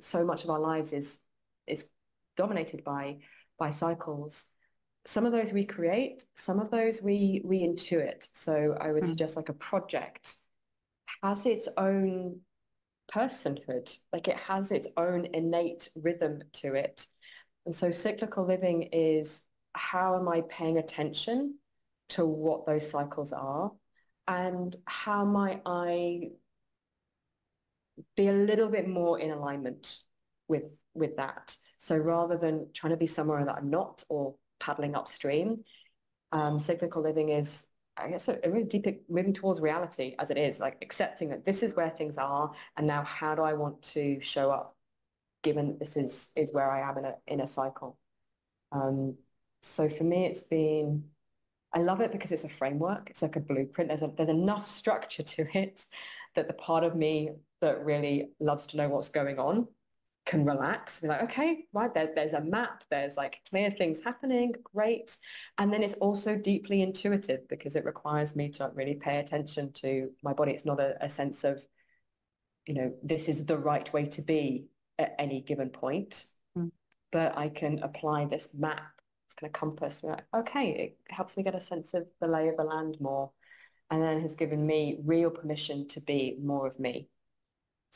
so much of our lives is is dominated by by cycles. Some of those we create, some of those we we intuit. So I would mm. suggest like a project has its own personhood, like it has its own innate rhythm to it. And so cyclical living is how am I paying attention to what those cycles are and how might I be a little bit more in alignment with with that. So rather than trying to be somewhere that I'm not or paddling upstream, um, cyclical living is I guess a, a really deep moving towards reality as it is, like accepting that this is where things are, and now how do I want to show up, given that this is is where I am in a in a cycle. Um, so for me, it's been I love it because it's a framework. It's like a blueprint. There's a, there's enough structure to it that the part of me that really loves to know what's going on can relax and be like okay right there, there's a map there's like clear things happening great. And then it's also deeply intuitive because it requires me to really pay attention to my body. It's not a, a sense of you know this is the right way to be at any given point. Mm. but i can apply this map it's kind of compass like, okay it helps me get a sense of the lay of the land more. And then has given me real permission to be more of me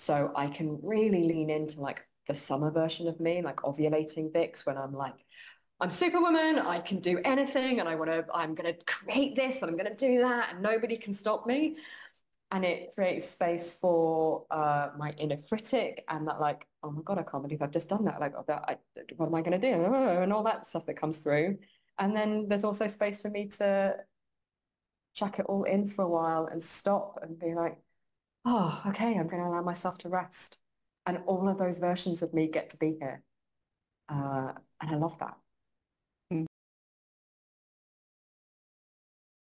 so I can really lean into like the summer version of me, like ovulating Vix, when I'm like, I'm superwoman, I can do anything, and I want to, I'm going to create this, and I'm going to do that, and nobody can stop me. And it creates space for uh, my inner critic and that like, oh my God, I can't believe I've just done that. Like, oh, that, I, what am I going to do? And all that stuff that comes through. And then there's also space for me to chuck it all in for a while and stop and be like, oh, okay, I'm going to allow myself to rest and all of those versions of me get to be here. Uh, and I love that.